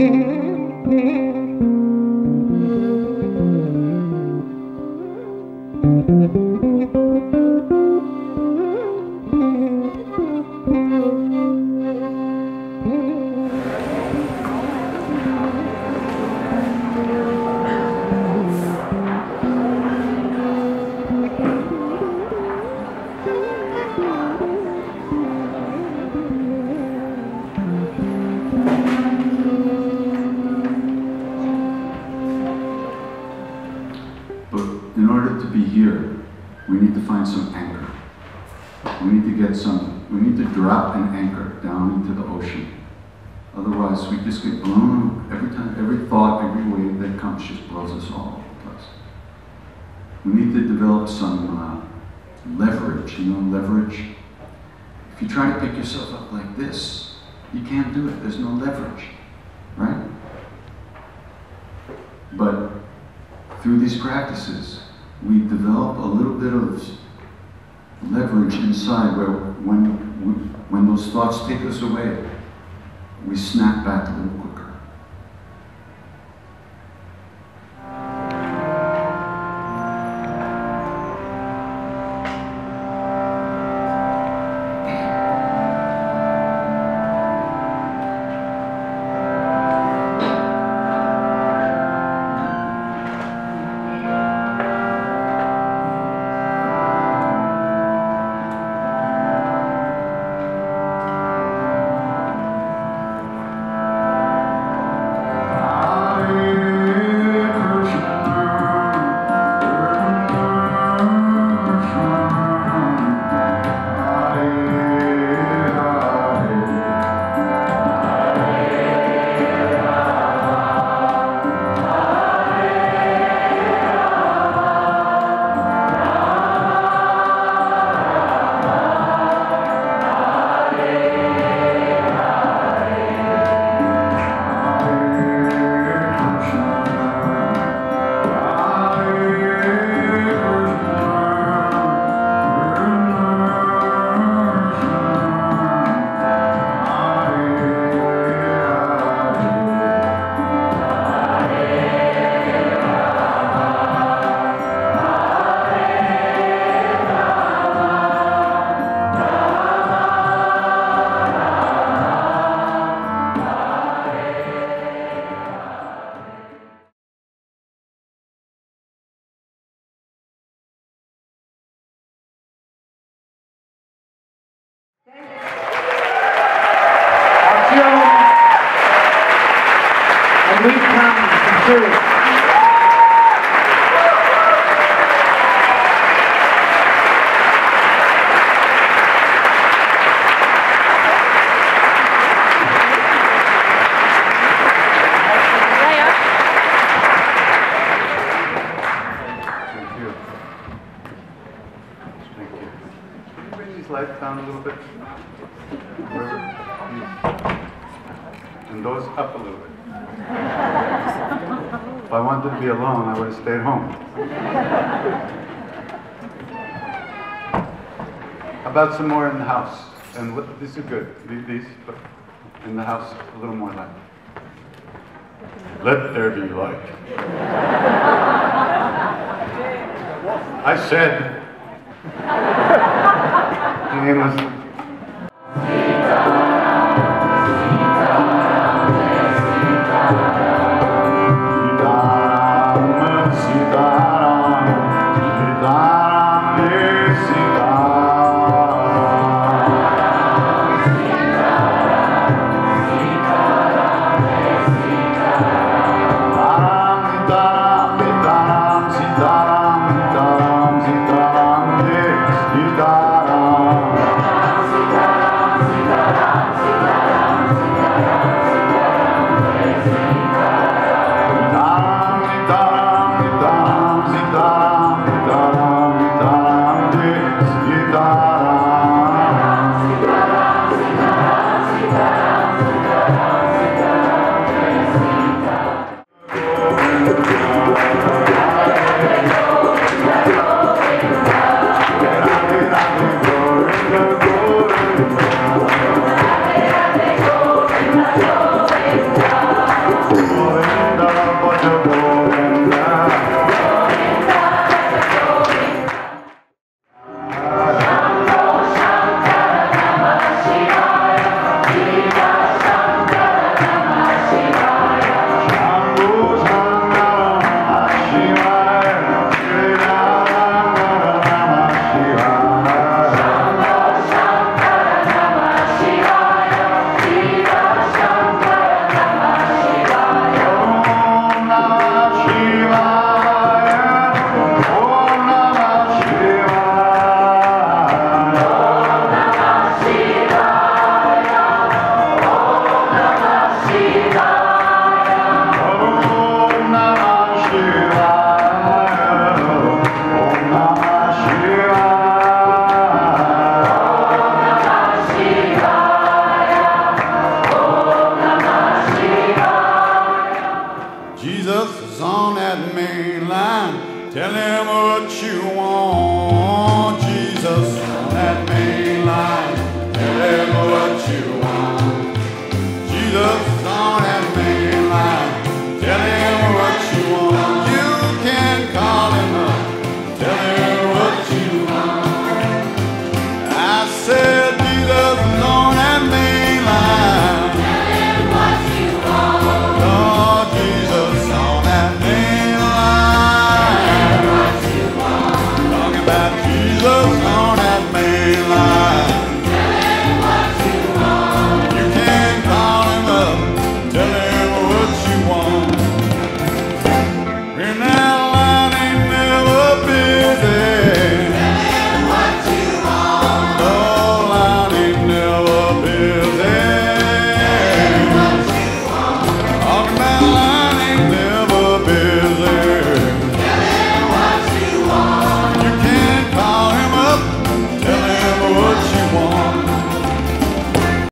But find some anchor. We need to get some, we need to drop an anchor down into the ocean. Otherwise, we just get blown every time, every thought, every wave that comes just blows us all over the place. We need to develop some uh, leverage, you know, leverage. If you try to pick yourself up like this, you can't do it. There's no leverage, right? But through these practices, we develop a little bit of leverage inside where when, when those thoughts take us away, we snap back a little. And we come to these lights down a little bit? And those up a little bit. If I wanted to be alone, I would have stayed home. About some more in the house? And these are good, The- these, but in the house, a little more light. Let there be light. I said. Nameless. Sitaram, on that main line. Tell him what you want. Jesus on that main line. Tell him what you want. Jesus